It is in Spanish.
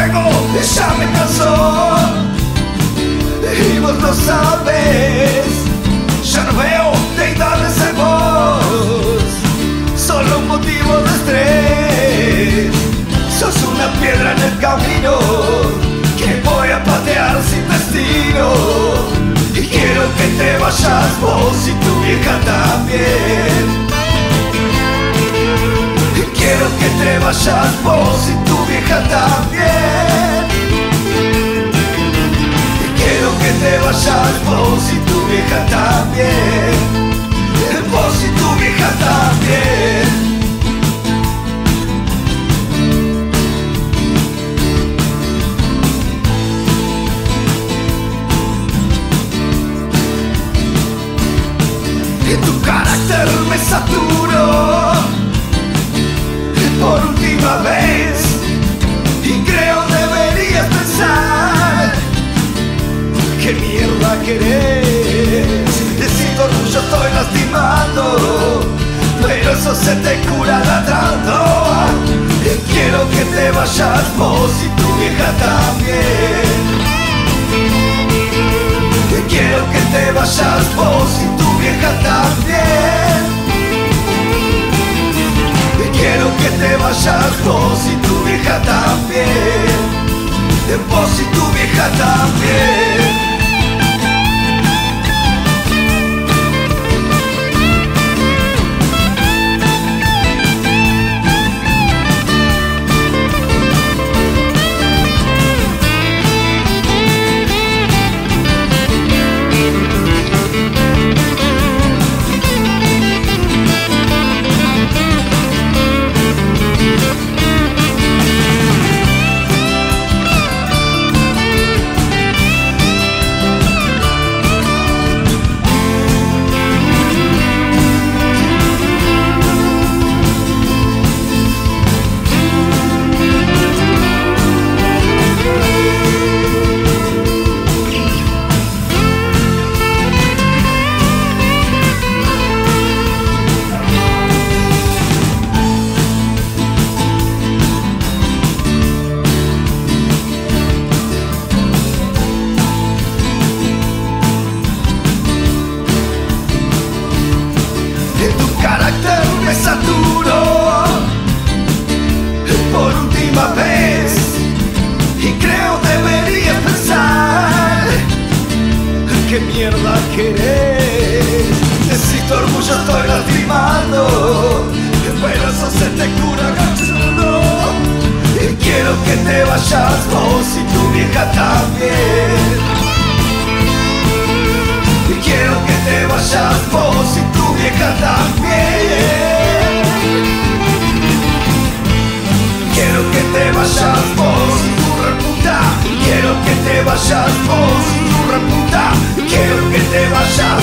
juego ya me cansó y vos lo sabes. Ya no veo deidades en vos, solo un motivo de estrés. Sos una piedra en el camino que voy a patear sin destino. Y quiero que te vayas vos y tu vieja también. Quiero que te vayas vos y vayas vos y tu vieja también. Vos y tu vieja también. Tu carácter me saturó se te cura ladrando y quiero que te vayas vos y tu vieja también. Y quiero que te vayas vos y tu carácter me saturo por última vez y creo deberías pensar qué mierda querés. Tu orgullo estoy lastimando pero eso se te cura cachando y quiero que te vayas vos y tu vieja también. Y quiero que te vayas vos Quiero que te vayas vos tu reputa. Quiero que te vayas vos tu reputa. Quiero que te vayas.